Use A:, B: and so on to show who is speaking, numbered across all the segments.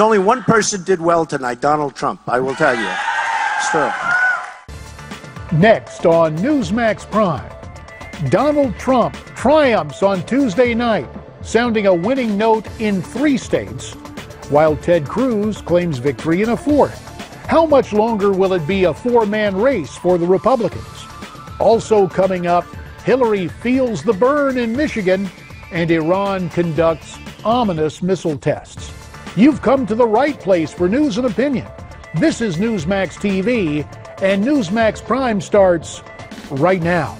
A: There's only one person did well tonight, Donald Trump. I will tell you. Still.
B: Next on Newsmax Prime, Donald Trump triumphs on Tuesday night, sounding a winning note in three states, while Ted Cruz claims victory in a fourth. How much longer will it be a four man race for the Republicans? Also coming up, Hillary feels the burn in Michigan, and Iran conducts ominous missile tests. You've come to the right place for news and opinion. This is Newsmax TV, and Newsmax Prime starts right now.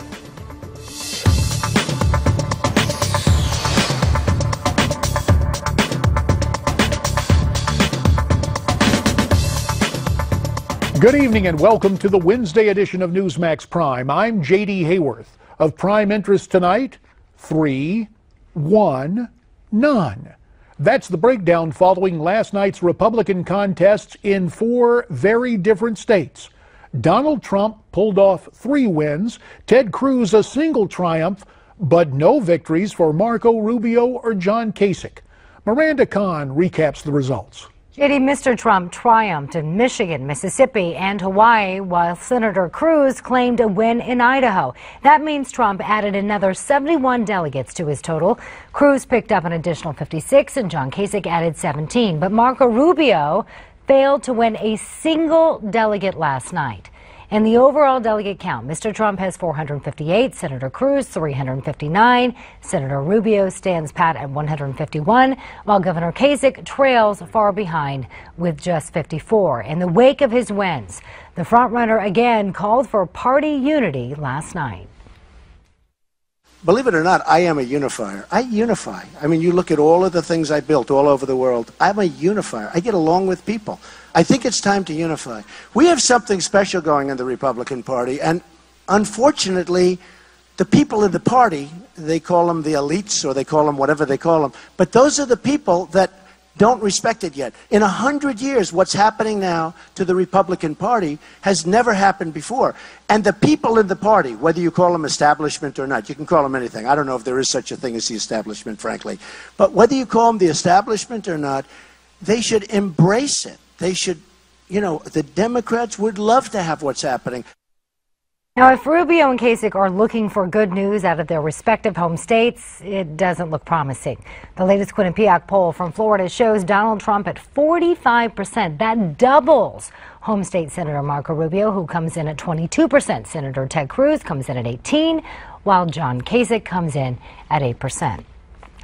B: Good evening and welcome to the Wednesday edition of Newsmax Prime. I'm JD Hayworth. Of prime interest tonight, three, one, none. That's the breakdown following last night's Republican contests in four very different states. Donald Trump pulled off three wins, Ted Cruz a single triumph, but no victories for Marco Rubio or John Kasich. Miranda Kahn recaps the results.
C: JD, Mr. Trump triumphed in Michigan, Mississippi, and Hawaii, while Senator Cruz claimed a win in Idaho. That means Trump added another 71 delegates to his total. Cruz picked up an additional 56, and John Kasich added 17. But Marco Rubio failed to win a single delegate last night. In the overall delegate count, Mr. Trump has 458, Senator Cruz 359, Senator Rubio stands pat at 151, while Governor Kasich trails far behind with just 54. In the wake of his wins, the frontrunner again called for party unity last night.
A: Believe it or not, I am a unifier. I unify. I mean, you look at all of the things I built all over the world. I'm a unifier. I get along with people. I think it's time to unify. We have something special going in the Republican Party, and unfortunately, the people in the party, they call them the elites or they call them whatever they call them, but those are the people that don't respect it yet. In a hundred years, what's happening now to the Republican Party has never happened before. And the people in the party, whether you call them establishment or not, you can call them anything. I don't know if there is such a thing as the establishment, frankly. But whether you call them the establishment or not, they should embrace it. They should, you know, the Democrats would love to have what's happening.
C: Now, if Rubio and Kasich are looking for good news out of their respective home states, it doesn't look promising. The latest Quinnipiac poll from Florida shows Donald Trump at 45%. That doubles home state Senator Marco Rubio, who comes in at 22%. Senator Ted Cruz comes in at 18, while John Kasich comes in at 8%.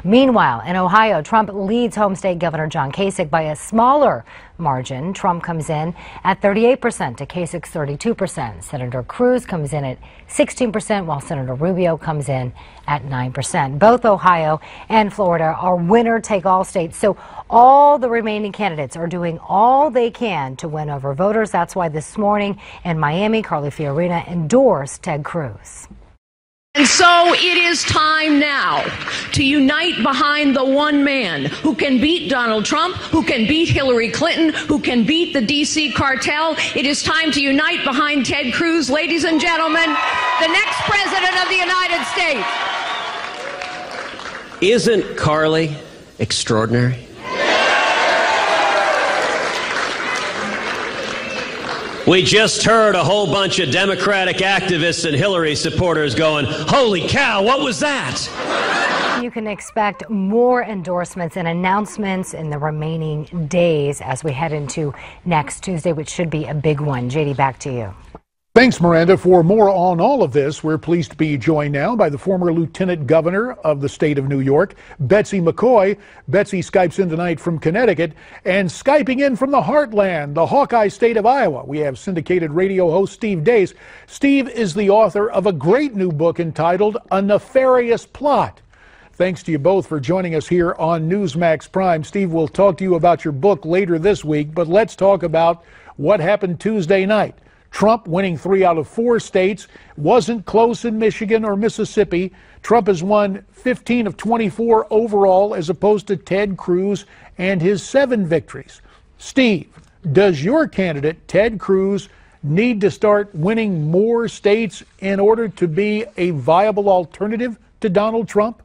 C: Meanwhile, in Ohio, Trump leads home state Governor John Kasich by a smaller margin. Trump comes in at 38% to Kasich's 32%. Senator Cruz comes in at 16%, while Senator Rubio comes in at 9%. Both Ohio and Florida are winner take all states. So all the remaining candidates are doing all they can to win over voters. That's why this morning in Miami, Carly Fiorina endorsed Ted Cruz.
D: And so it is time now to unite behind the one man who can beat Donald Trump, who can beat Hillary Clinton, who can beat the DC cartel. It is time to unite behind Ted Cruz, ladies and gentlemen, the next president of the United States.
E: Isn't Carly extraordinary? We just heard a whole bunch of Democratic activists and Hillary supporters going, Holy cow, what was that?
C: You can expect more endorsements and announcements in the remaining days as we head into next Tuesday, which should be a big one. JD, back to you.
B: Thanks, Miranda. For more on all of this, we're pleased to be joined now by the former Lieutenant Governor of the state of New York, Betsy McCaughey. Betsy Skypes in tonight from Connecticut and Skyping in from the heartland, the Hawkeye state of Iowa. We have syndicated radio host Steve Deace. Steve is the author of a great new book entitled A Nefarious Plot. Thanks to you both for joining us here on Newsmax Prime. Steve, we'll talk to you about your book later this week, but let's talk about what happened Tuesday night. Trump winning three out of four states. Wasn't close in Michigan or Mississippi. Trump has won 15 of 24 overall, as opposed to Ted Cruz and his seven victories. Steve, does your candidate, Ted Cruz, need to start winning more states in order to be a viable alternative to Donald Trump?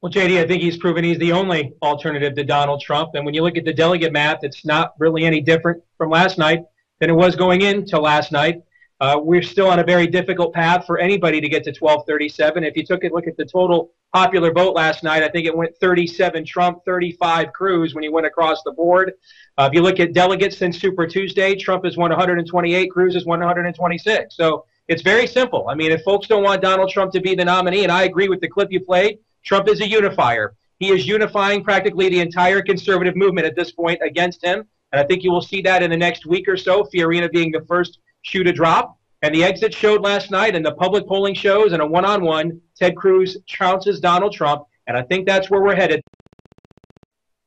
F: Well, JD, I think he's proven he's the only alternative to Donald Trump. And when you look at the delegate math, it's not really any different from last night than it was going into last night. Uh, we're still on a very difficult path for anybody to get to 1237. If you took a look at the total popular vote last night, I think it went 37 Trump, 35 Cruz when he went across the board. Uh, if you look at delegates since Super Tuesday, Trump has won 128, Cruz won 126. So it's very simple. I mean, if folks don't want Donald Trump to be the nominee, and I agree with the clip you played, Trump is a unifier. He is unifying practically the entire conservative movement at this point against him. And I think you will see that in the next week or so, Fiorina being the first shoe to drop. And the exit showed last night, and the public polling shows, and a one on one, Ted Cruz trounces Donald Trump. And I think that's where we're headed.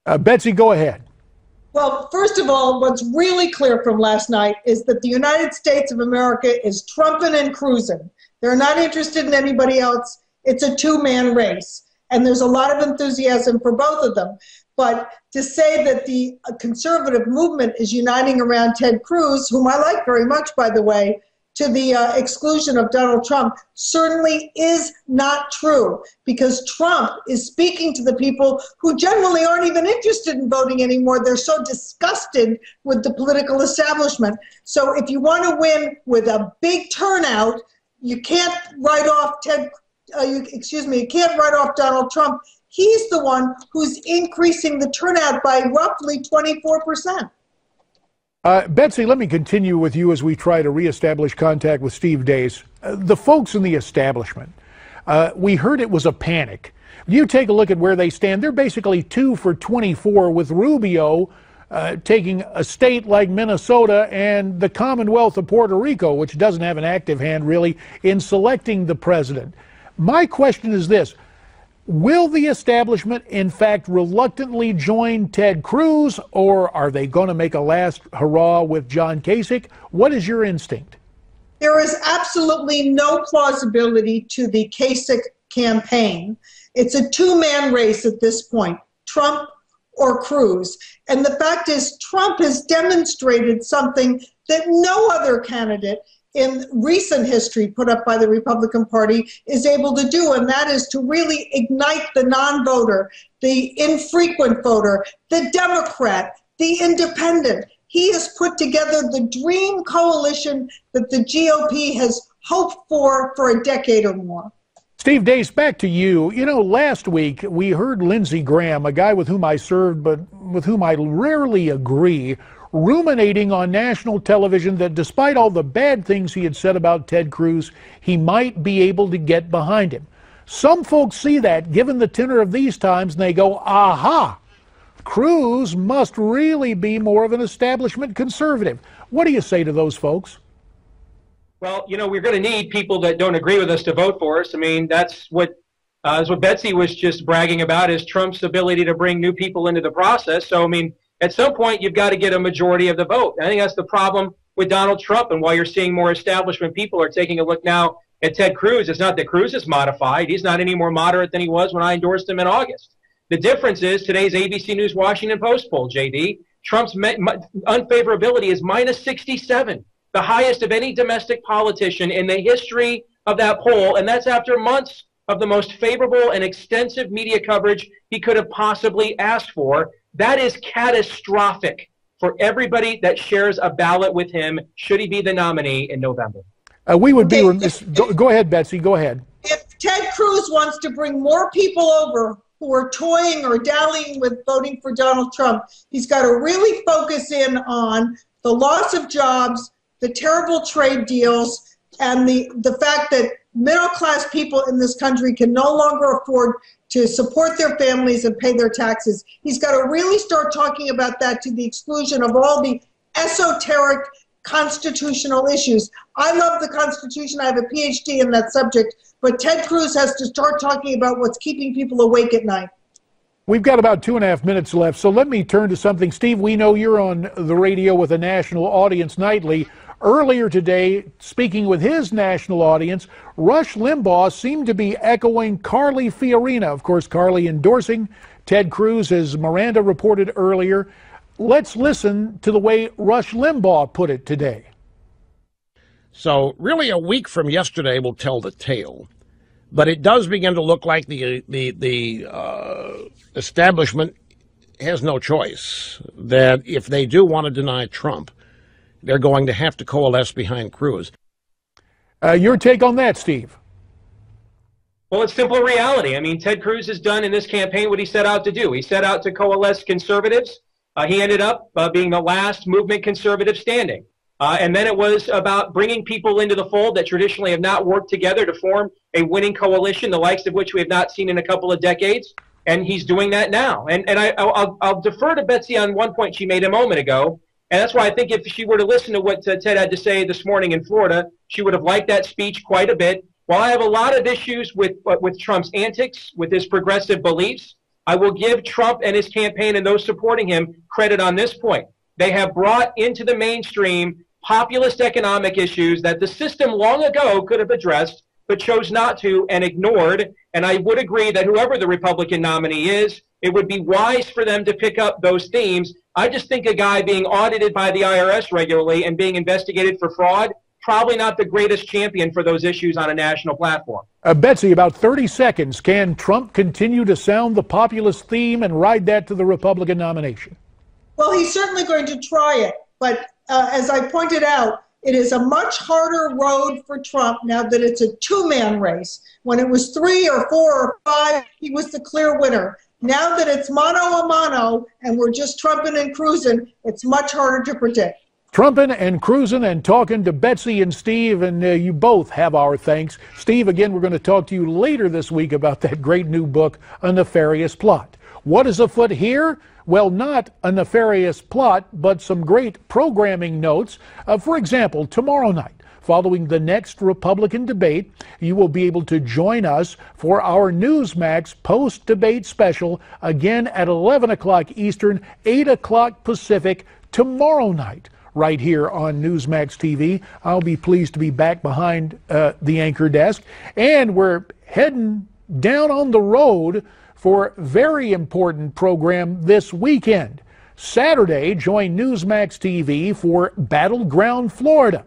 B: Uh, Betsy, go ahead.
G: Well, first of all, what's really clear from last night is that the United States of America is trumping and cruising. They're not interested in anybody else. It's a two man race. And there's a lot of enthusiasm for both of them. But to say that the conservative movement is uniting around Ted Cruz, whom I like very much, by the way, to the uh, exclusion of Donald Trump certainly is not true because Trump is speaking to the people who generally aren't even interested in voting anymore. They're so disgusted with the political establishment. So if you want to win with a big turnout, you can't write off Ted. Uh, you, excuse me, you can't write off Donald Trump He's the one who's increasing the turnout by roughly 24%.
B: Uh, Betsy, let me continue with you as we try to reestablish contact with Steve Deace. Uh, the folks in the establishment, uh, we heard it was a panic. You take a look at where they stand. They're basically two for 24 with Rubio uh, taking a state like Minnesota and the Commonwealth of Puerto Rico, which doesn't have an active hand really in selecting the president. My question is this Will the establishment, in fact, reluctantly join Ted Cruz, or are they going to make a last hurrah with John Kasich? What is your instinct?
G: There is absolutely no plausibility to the Kasich campaign. It's a two man race at this point Trump or Cruz. And the fact is, Trump has demonstrated something that no other candidate in recent history put up by the Republican Party is able to do, and that is to really ignite the non voter, the infrequent voter, the Democrat, the independent. He has put together the dream coalition that the GOP has hoped for for a decade or more.
B: Steve Deace, back to you. You know, last week we heard Lindsey Graham, a guy with whom I served, but with whom I rarely agree, ruminating on national television that despite all the bad things he had said about Ted Cruz, he might be able to get behind him. Some folks see that, given the tenor of these times, and they go, aha, Cruz must really be more of an establishment conservative. What do you say to those folks?
F: Well, you know, we're going to need people that don't agree with us to vote for us. I mean, that's what uh, that's what Betsy was just bragging about is Trump's ability to bring new people into the process. So, I mean, at some point you've got to get a majority of the vote. I think that's the problem with Donald Trump and why you're seeing more establishment people are taking a look now at Ted Cruz. It's not that Cruz is modified. He's not any more moderate than he was when I endorsed him in August. The difference is today's ABC News Washington Post poll, JD. Trump's unfavorability is minus 67, the highest of any domestic politician in the history of that poll. And that's after months of the most favorable and extensive media coverage he could have possibly asked for. That is catastrophic for everybody that shares a ballot with him, should he be the nominee in November.
B: Uh, we would be remiss. Go, go ahead, Betsy. Go ahead.
G: If Ted Cruz wants to bring more people over who are toying or dallying with voting for Donald Trump, he's got to really focus in on the loss of jobs, the terrible trade deals, and the, the fact that middle class people in this country can no longer afford to support their families and pay their taxes. He's got to really start talking about that to the exclusion of all the esoteric constitutional issues. I love the Constitution. I have a PhD in that subject. But Ted Cruz has to start talking about what's keeping people awake at night.
B: We've got about two and a half minutes left, so let me turn to something. Steve, we know you're on the radio with a national audience nightly. Earlier today, speaking with his national audience, Rush Limbaugh seemed to be echoing Carly Fiorina. Of course, Carly endorsing Ted Cruz, as Miranda reported earlier. Let's listen to the way Rush Limbaugh put it today.
H: So, really, a week from yesterday will tell the tale. but it does begin to look like the the the uh, establishment has no choice. That if they do want to deny Trump, they're going to have to coalesce behind Cruz.
B: Uh, your take on that, Steve?
F: Well, it's simple reality. I mean, Ted Cruz has done in this campaign what he set out to do. He set out to coalesce conservatives. Uh, he ended up uh, being the last movement conservative standing. Uh, and then it was about bringing people into the fold that traditionally have not worked together to form a winning coalition, the likes of which we have not seen in a couple of decades. And he's doing that now. And, and I, I'll, I'll defer to Betsy on one point she made a moment ago. And that's why I think if she were to listen to what Ted had to say this morning in Florida, she would have liked that speech quite a bit. While I have a lot of issues with, uh, with Trump's antics, with his progressive beliefs, I will give Trump and his campaign and those supporting him credit on this point. They have brought into the mainstream populist economic issues that the system long ago could have addressed, but chose not to and ignored. And I would agree that whoever the Republican nominee is, it would be wise for them to pick up those themes. I just think a guy being audited by the IRS regularly and being investigated for fraud, probably not the greatest champion for those issues on a national platform.
B: Uh, Betsy, about 30 seconds. Can Trump continue to sound the populist theme and ride that to the Republican nomination?
G: Well, he's certainly going to try it. But uh, as I pointed out, it is a much harder road for Trump now that it's a two man race. When it was three or four or five, he was the clear winner. Now that it's mano a mano and we're just trumping and cruising, it's much harder to predict.
B: Trumping and cruising and talking to Betsy and Steve, and uh, you both have our thanks. Steve, again, we're going to talk to you later this week about that great new book, A Nefarious Plot. What is afoot here? Well, not a nefarious plot, but some great programming notes. Uh, for example, tomorrow night, following the next Republican debate, you will be able to join us for our Newsmax post debate special again at 11 o'clock Eastern, 8 o'clock Pacific tomorrow night. Right here on Newsmax TV. I'll be pleased to be back behind uh, the anchor desk. And we're heading down on the road for a very important program this weekend. Saturday, join Newsmax TV for Battleground Florida.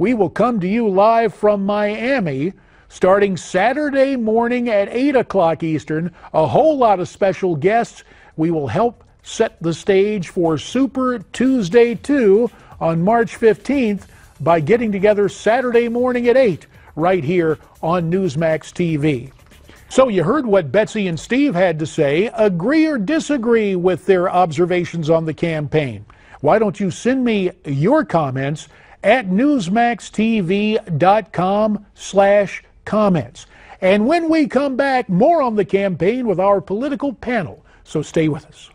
B: We will come to you live from Miami starting Saturday morning at 8 o'clock Eastern. A whole lot of special guests. We will help set the stage for Super Tuesday 2 on March 15th by getting together Saturday morning at 8 right here on Newsmax TV. So you heard what Betsy and Steve had to say. Agree or disagree with their observations on the campaign? Why don't you send me your comments at newsmaxtv.com slash comments. And when we come back, more on the campaign with our political panel. So stay with us.